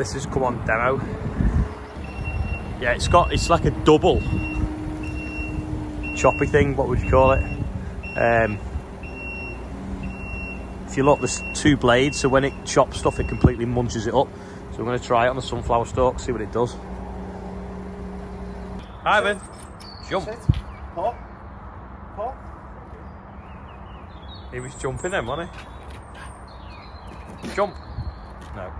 This has come on demo. Yeah, it's got, it's like a double choppy thing, what would you call it? Um, if you look, there's two blades, so when it chops stuff, it completely munches it up. So we're going to try it on the sunflower stalk, see what it does. Hi, Ivan, jump. Pop. Pop. He was jumping then, wasn't he? Jump. No.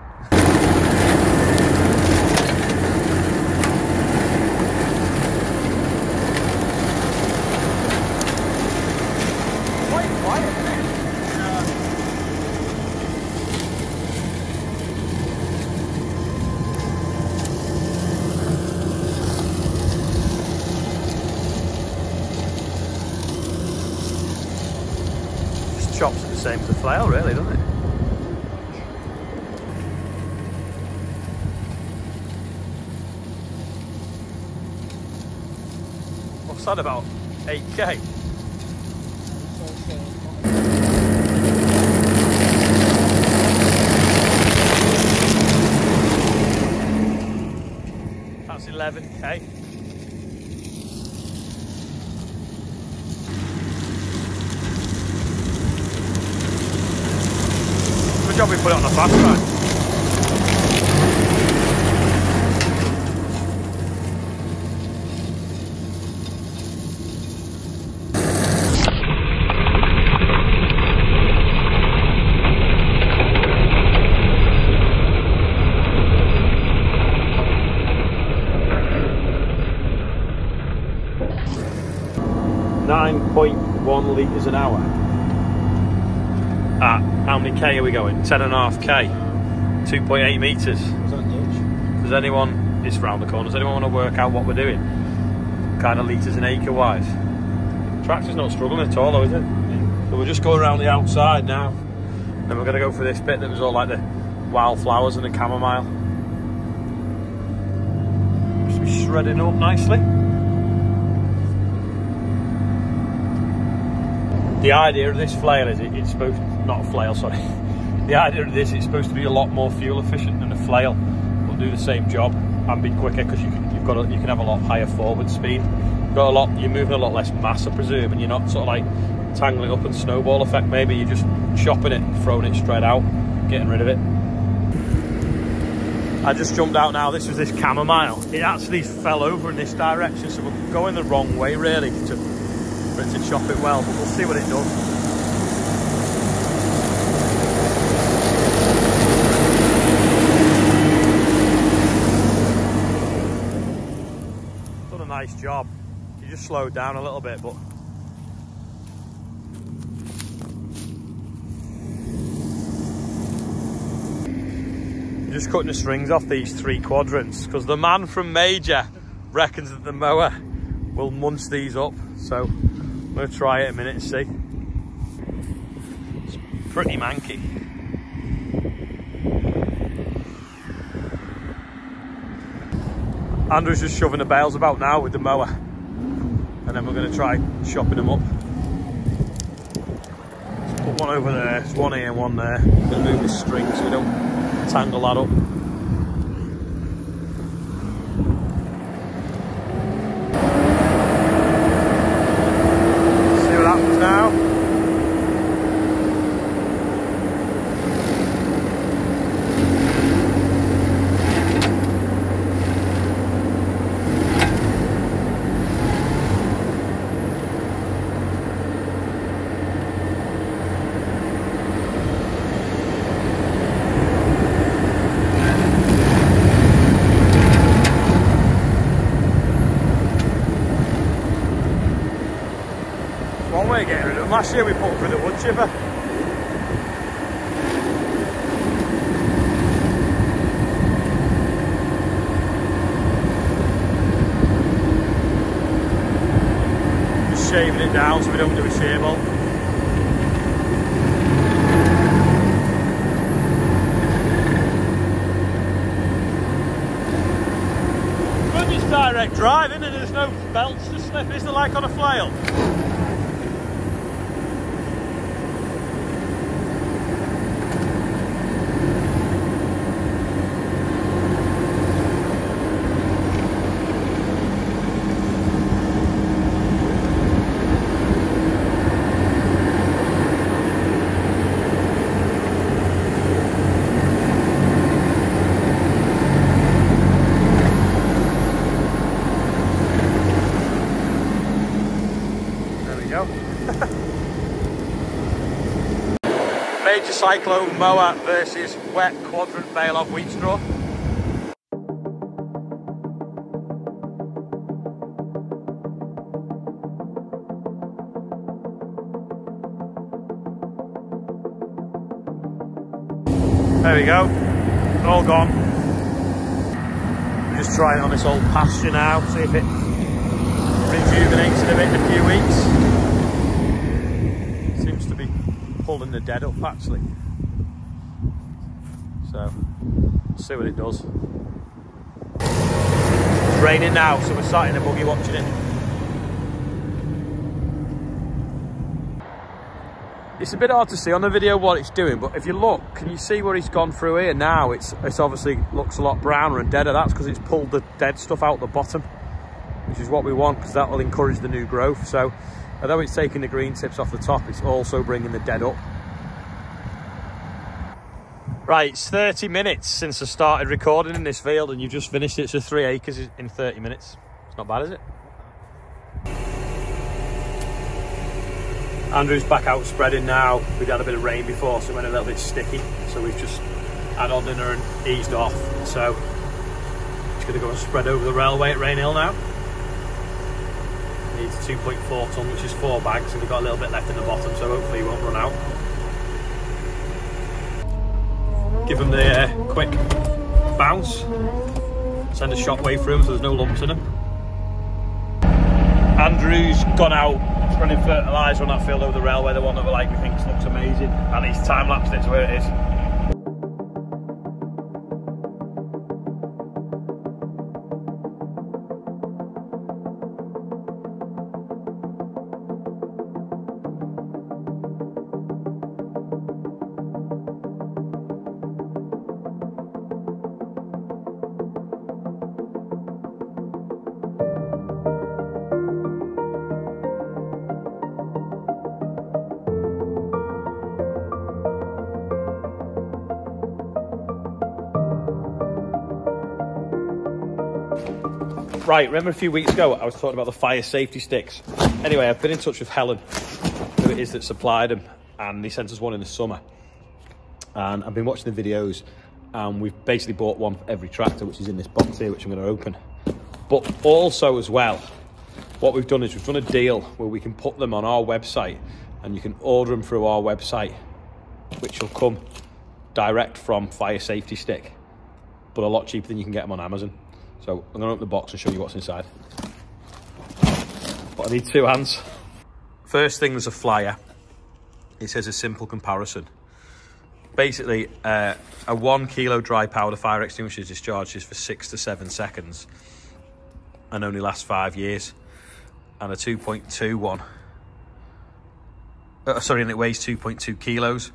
Just chops the same as the flail, really, doesn't it? What's that about? 8k? That's 11k. Good job we put it on the Fastrac. Nine point one litres an hour. Many k are we going? 10.5k. 2.8 metres. Is that Dutch? Does anyone, it's round the corner, does anyone want to work out what we're doing? Kind of litres an acre wise? Tractor's not struggling at all though, is it? So we're just going around the outside now. Then we're going to go for this bit that was all like the wildflowers and the chamomile. Just be shredding up nicely. The idea of this flail is it, it's supposed, not a flail, sorry. The idea of this, it's supposed to be a lot more fuel efficient than a flail. Will do the same job and be quicker because you can, you've got a, you can have a lot higher forward speed. You've got a lot, you're moving a lot less mass, I presume, and you're not sort of like tangling up and snowball effect. Maybe you're just chopping it, and throwing it straight out, getting rid of it. I just jumped out now. This was this chamomile. It actually fell over in this direction, so we're going the wrong way really to, for it to chop it well. But we'll see what it does. Done a nice job. You just slowed down a little bit, but just cutting the strings off these three quadrants because the man from Major reckons that the mower will munch these up. So I'm going to try it a minute and see. It's pretty manky. Andrew's just shoving the bales about now with the mower and then we're going to try chopping them up. Let's put one over there, there's one here and one there. I'm going to move the string so we don't tangle that up. See what happens now. One Last year we them through the wood chipper. Just shaving it down so we don't do a shear bolt. Good just direct drive, isn't it? There's no belts to slip, is there like on a flail? Cyclone mower versus wet quadrant bale of wheat straw. There we go, all gone. We're just trying on this old pasture now, see if it rejuvenates a bit in a few weeks. Seems to be pulling the dead up actually. So, see what it does. It's raining now, so we're sat in a buggy watching it. It's a bit hard to see on the video what it's doing, but if you look, can you see where he's gone through here now? It's it's obviously looks a lot browner and deader. That's because it's pulled the dead stuff out the bottom, which is what we want because that will encourage the new growth. So although it's taking the green tips off the top, it's also bringing the dead up. Right, it's 30 minutes since I started recording in this field and you've just finished it. So three acres in 30 minutes. It's not bad, is it? Andrew's back out spreading now. We'd had a bit of rain before, so it went a little bit sticky. So we've just had on dinner and eased off. So it's going to go and spread over the railway at Rainhill now. Needs 2.4 ton, which is four bags, and we've got a little bit left in the bottom, so hopefully he won't run out. Give him the uh, quick bounce. Send a shockwave through him so there's no lumps in him. Andrew's gone out running fertiliser on that field over the railway, the one that we like we think looks amazing, and he's time lapsed it to where it is. Right, remember a few weeks ago I was talking about the fire safety sticks. Anyway, I've been in touch with Helen, who it is that supplied them, and they sent us one in the summer. And I've been watching the videos, and we've basically bought one for every tractor, which is in this box here, which I'm going to open. But also as well, what we've done is we've done a deal where we can put them on our website, and you can order them through our website, which will come direct from Fire Safety Stick, but a lot cheaper than you can get them on Amazon. So I'm to open the box and show you what's inside. But I need two hands. First thing, there's a flyer. It says a simple comparison. Basically, uh, a one kilo dry powder fire extinguisher discharges for six to seven seconds and only lasts five years. And a 2.21, uh, sorry, and it weighs 2.2 kilos.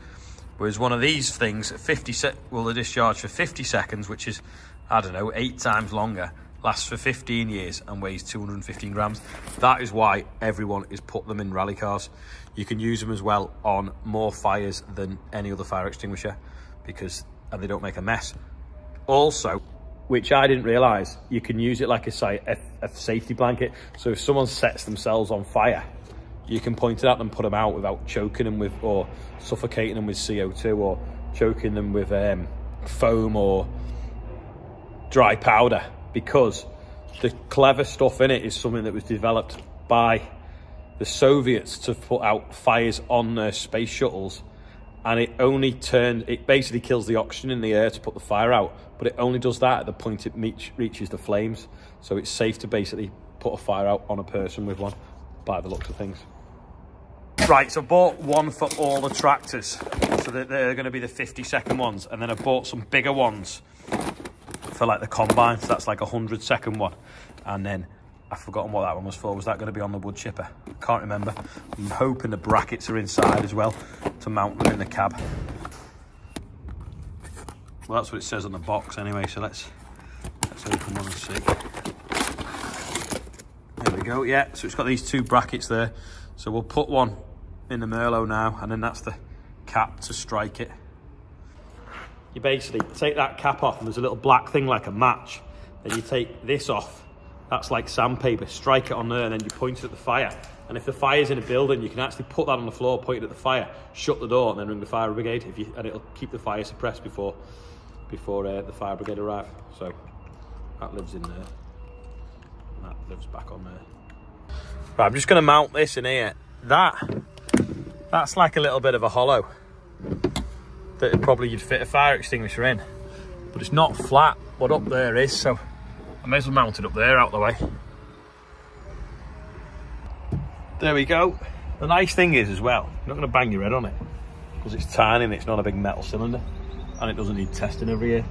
Whereas one of these things, 50 se will discharge for 50 seconds, which is I don't know, eight times longer, lasts for 15 years and weighs 215 grams. That is why everyone is put them in rally cars. You can use them as well on more fires than any other fire extinguisher because and they don't make a mess. Also, which I didn't realise, you can use it like a, a, a safety blanket. So if someone sets themselves on fire, you can point it at them, put them out without choking them with, or suffocating them with CO2 or choking them with um, foam or dry powder because the clever stuff in it is something that was developed by the Soviets to put out fires on their space shuttles and it only turns it basically kills the oxygen in the air to put the fire out but it only does that at the point it reach, reaches the flames. So it's safe to basically put a fire out on a person with one by the looks of things. Right so I bought one for all the tractors so that they're going to be the 50 second ones and then I bought some bigger ones for like the combine. So that's like a 100 second one. And then I've forgotten what that one was for. Was that going to be on the wood chipper? Can't remember. I'm hoping the brackets are inside as well to mount them in the cab. Well, that's what it says on the box anyway. So let's let's open one and see. There we go. Yeah, so it's got these two brackets there. So we'll put one in the Merlo now, and then that's the cap to strike it you basically take that cap off and there's a little black thing like a match. Then you take this off. That's like sandpaper. Strike it on there and then you point it at the fire And if the fire's in a building, you can actually put that on the floor, point it at the fire, shut the door, and then ring the fire brigade. If you, and it'll keep the fire suppressed before before uh, the fire brigade arrive. So that lives in there. That lives back on there. Right, I'm just going to mount this in here. That that's like a little bit of a hollow that probably you'd fit a fire extinguisher in, but it's not flat. What up there is, so I may as well mount it up there out the way. There we go. The nice thing is as well, you're not going to bang your head on it because it's tiny and it's not a big metal cylinder and it doesn't need testing every year.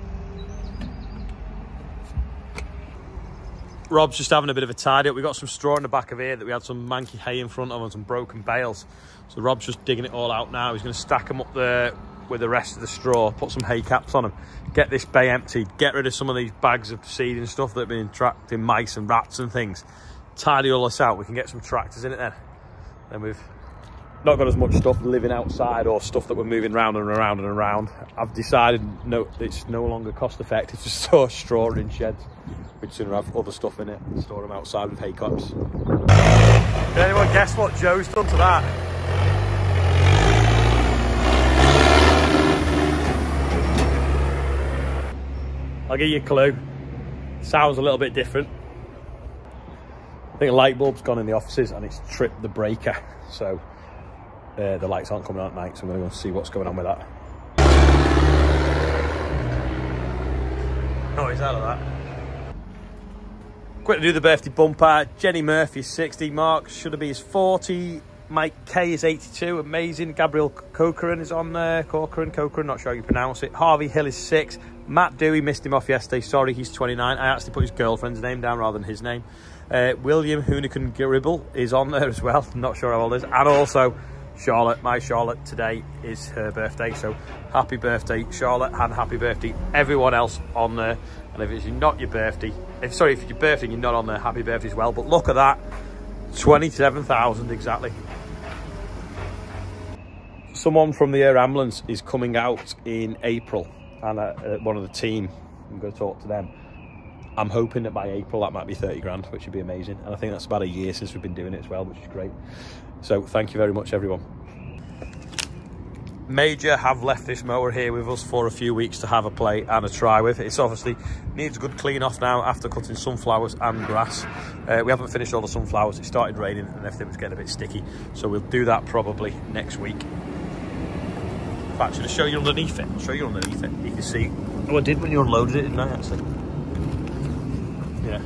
Rob's just having a bit of a tidy up. We've got some straw in the back of here that we had some manky hay in front of and some broken bales. So Rob's just digging it all out now. He's going to stack them up there with the rest of the straw, put some hay caps on them, get this bay emptied, get rid of some of these bags of seed and stuff that have been attracting mice and rats and things. Tidy all this out. We can get some tractors in it then. Then we've not got as much stuff living outside or stuff that we're moving round and around and around. I've decided no, it's no longer cost effective to store straw in sheds. We'd sooner have other stuff in it and store them outside with hay caps. Can anyone guess what Joe's done to that? I'll give you a clue. Sounds a little bit different. I think a light bulb's gone in the offices and it's tripped the breaker. So uh, the lights aren't coming on at night, so I'm going to go and see what's going on with that. He's out of that. Quick to do the birthday bumper. Jenny Murphy is 60, Mark should be is 40, Mike K is 82, amazing. Gabriel Corcoran is on there, Corcoran, Corcoran, not sure how you pronounce it. Harvey Hill is 6, Matt Dewey missed him off yesterday, sorry, he's 29. I actually put his girlfriend's name down rather than his name. Uh, William Hoonican Gribble is on there as well, not sure how old is. And also Charlotte, my Charlotte, today is her birthday. So happy birthday, Charlotte, and happy birthday everyone else on there. And if it's not your birthday, if sorry, if it's your birthday and you're not on there, happy birthday as well. But look at that, 27,000 exactly. Someone from the air ambulance is coming out in April, and uh, uh, one of the team, I'm going to talk to them. I'm hoping that by April that might be 30 grand, which would be amazing. And I think that's about a year since we've been doing it as well, which is great. So thank you very much, everyone. Major have left this mower here with us for a few weeks to have a play and a try with. It's obviously needs a good clean off now after cutting sunflowers and grass. Uh, we haven't finished all the sunflowers. It started raining and everything was getting a bit sticky. So we'll do that probably next week. In fact, should I show you underneath it? I'll show you underneath it. You can see. Oh, I did when you unloaded it, didn't I, actually? Yeah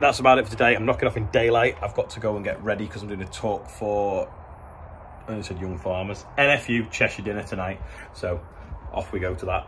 that's about it for today. I'm knocking off in daylight. I've got to go and get ready because I'm doing a talk for, I said young farmers, NFU Cheshire dinner tonight. So off we go to that.